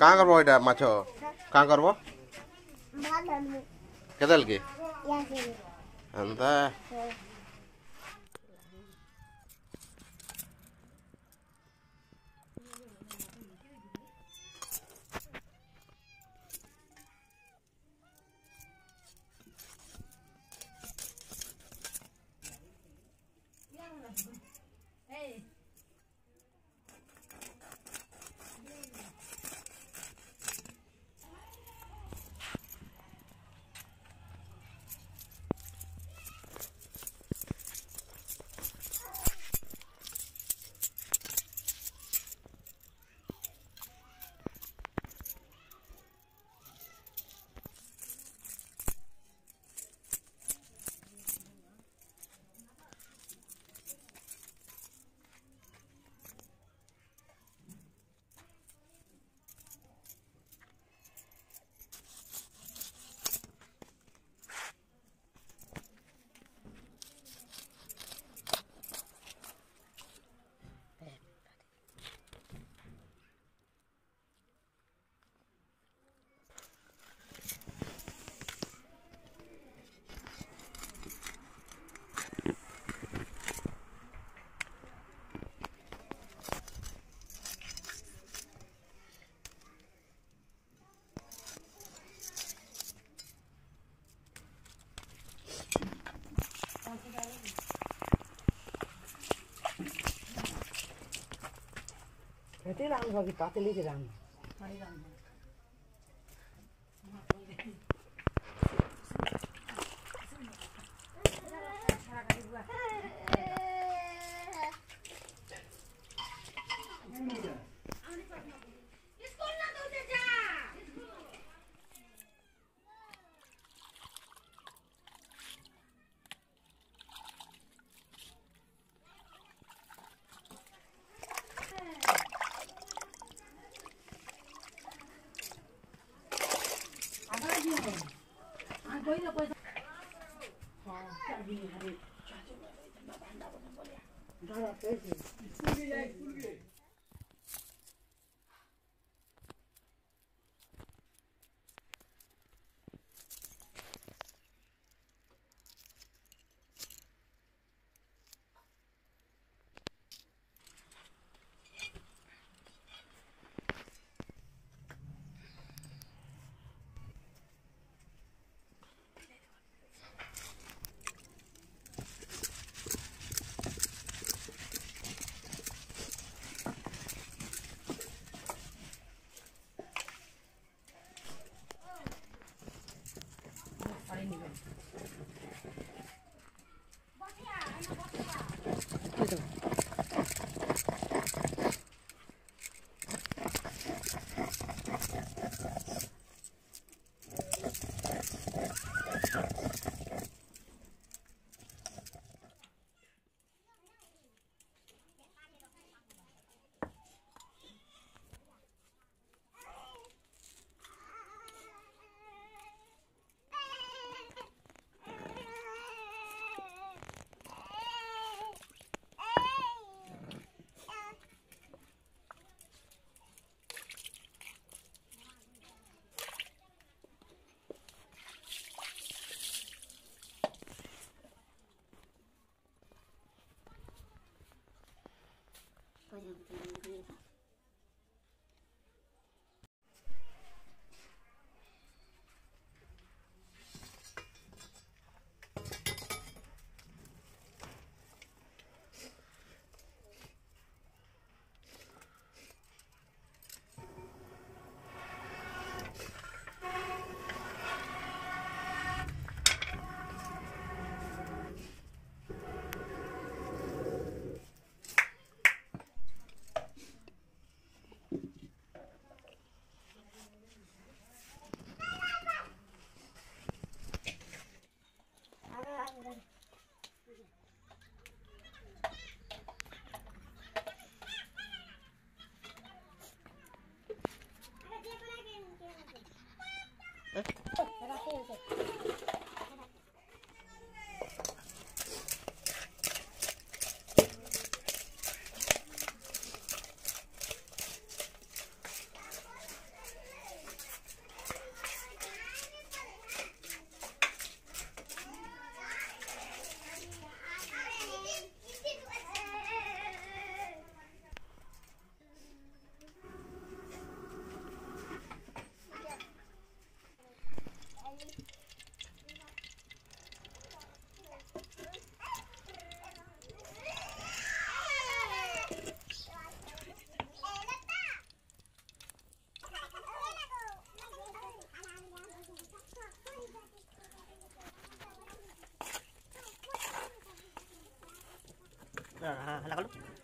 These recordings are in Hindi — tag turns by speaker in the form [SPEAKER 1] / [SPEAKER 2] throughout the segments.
[SPEAKER 1] কাঁ করব
[SPEAKER 2] এটা মাছ কাঁ করব কেদালকে এন্তা
[SPEAKER 3] पातली राम होगी पातली के Ram Thank. 我想
[SPEAKER 4] 不能看。
[SPEAKER 1] Okay. la.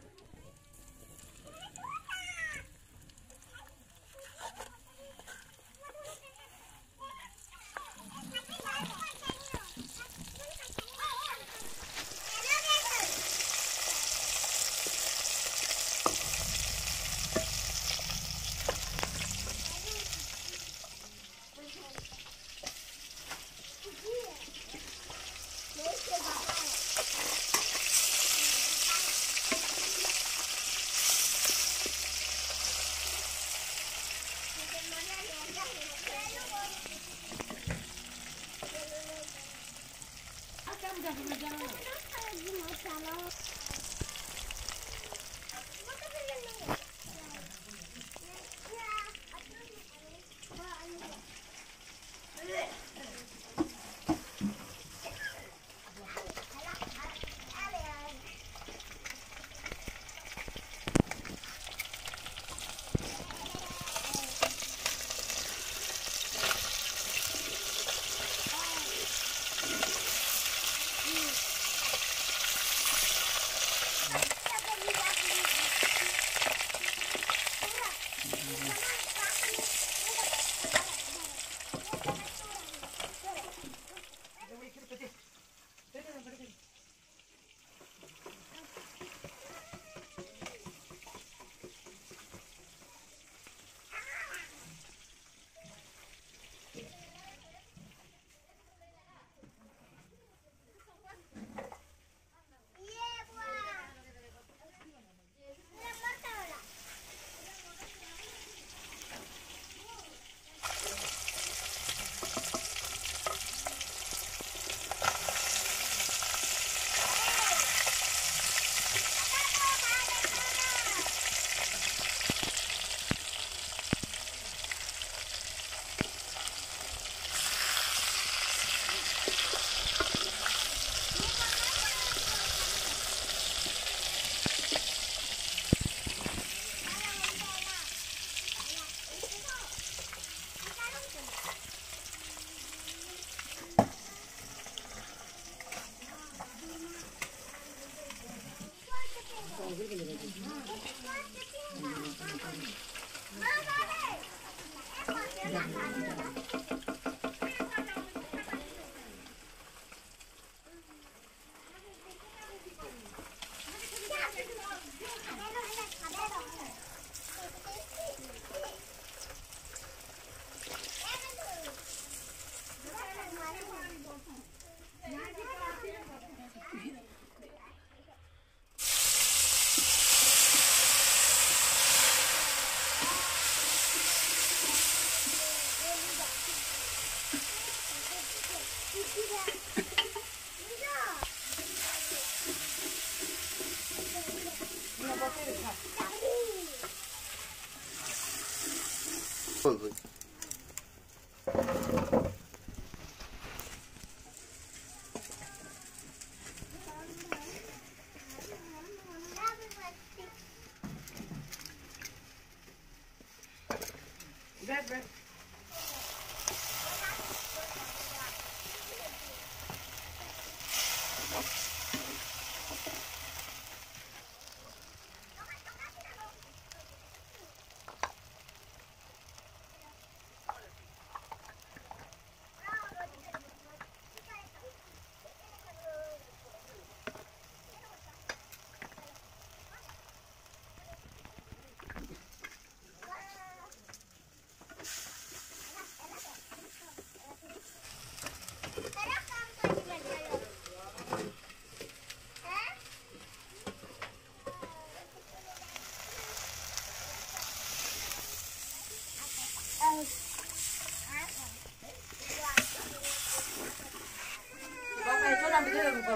[SPEAKER 1] Yeah.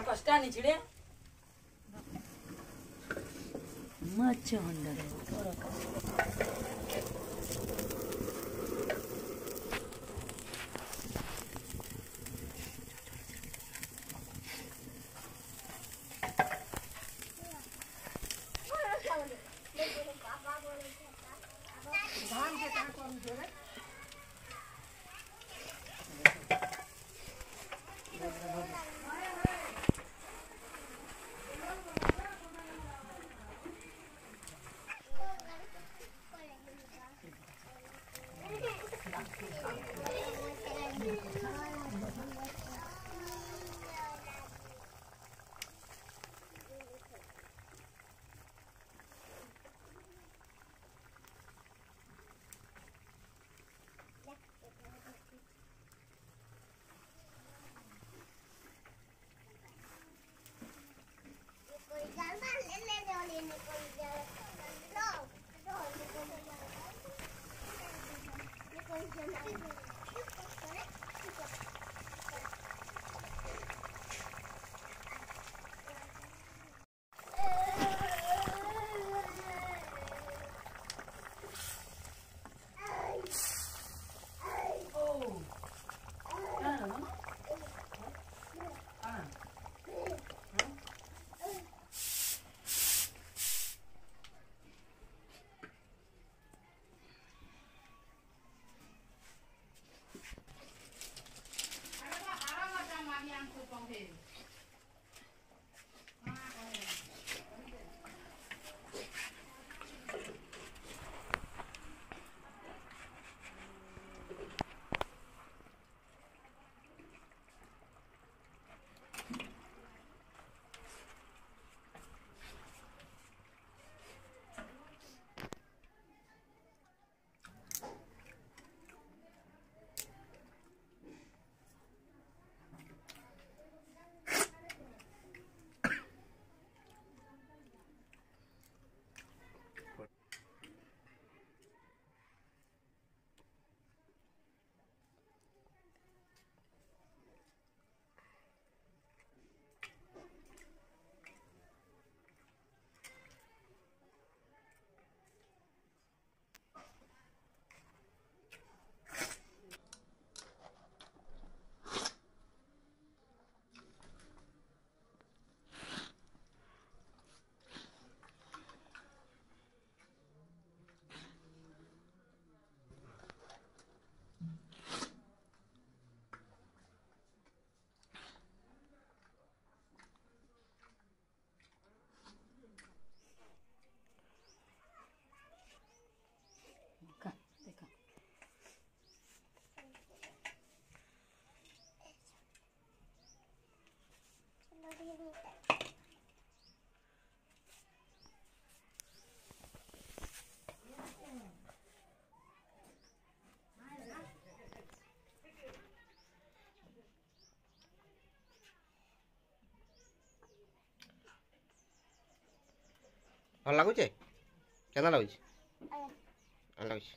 [SPEAKER 3] ಕಷ್ಟ ನಿಚಿಡೆ
[SPEAKER 4] ಮಚ್ಚ
[SPEAKER 3] ಹೊಂಡದ धान के कहाँ कौन देवे
[SPEAKER 1] Thank you.
[SPEAKER 2] ভালো লাগুছে? কেন লাগুছে? ভালো লাগুছে।